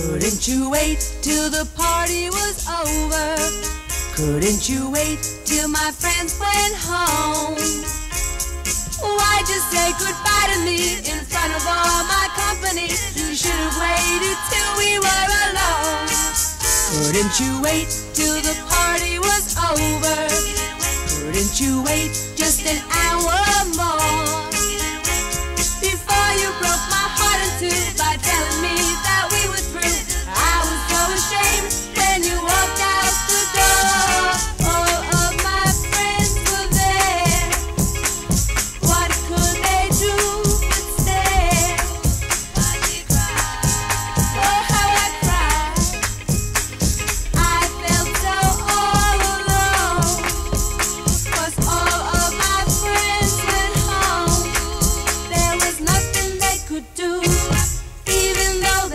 Couldn't you wait till the party was over? Couldn't you wait till my friends went home? Why'd you say goodbye to me in front of all my company? You should have waited till we were alone. Couldn't you wait till the party was over? Couldn't you wait just an hour more?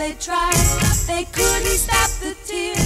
they tried, they couldn't stop the tears.